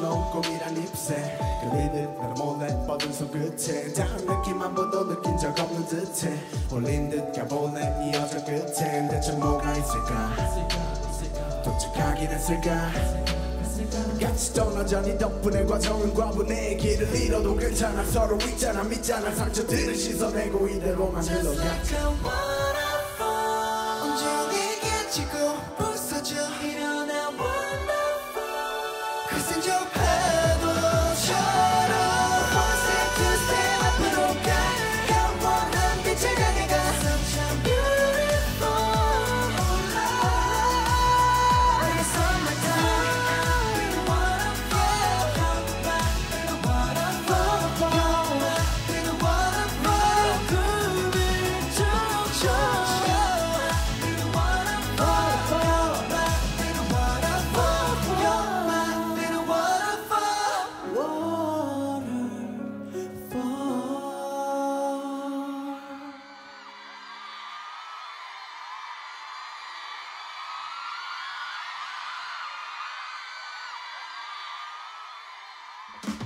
놓은 꿈이란 잎새. 그리듯 나를 몰래 뻗은 손끝에. 다른 느낌 한 번도 느낀 적 없는 듯해. 홀린 듯 가볼래 이어져 끝엔 대체 뭐가 있을까? 도착하긴 했을까 같이 떠나자 네 덕분에 과정은 과분해. 길을 잃어도 괜찮아. 서로 있잖아 믿잖아. 상처들을 씻어내고 이대로만 흘러가 Bye.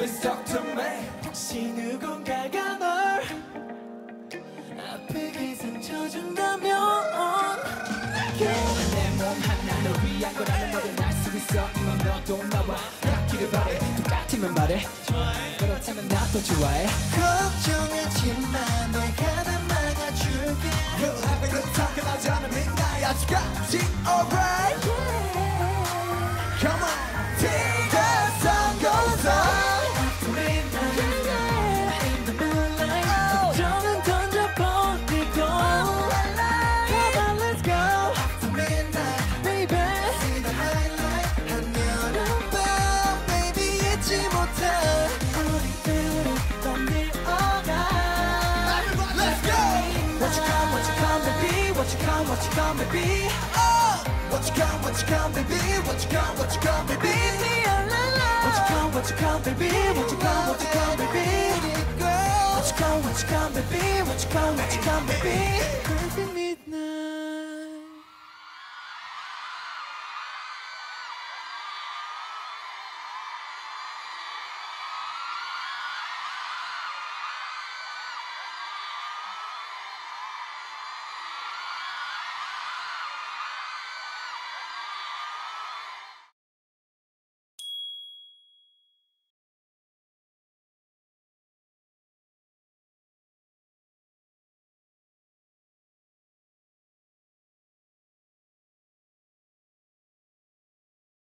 Please talk to me 혹시 누군가가 널 아프게 상처 준다면 내몸 하나 널 위한 거라는 너를 알수 있어. 이건 너도 나와. 닿기를 바래. 똑같으면 말해. 그렇다면 나도 좋아해. 걱정하지 마 내가 다 막아줄게. You'll have a good time. 끝나지 않은 midnight. 아직까지 what you come, baby? Oh, what you come, what you come, baby? What you come, what you come, baby? What you come, what you come, baby? What you come, what you come, baby? What you come, what you come, baby? What you come, what you come, baby?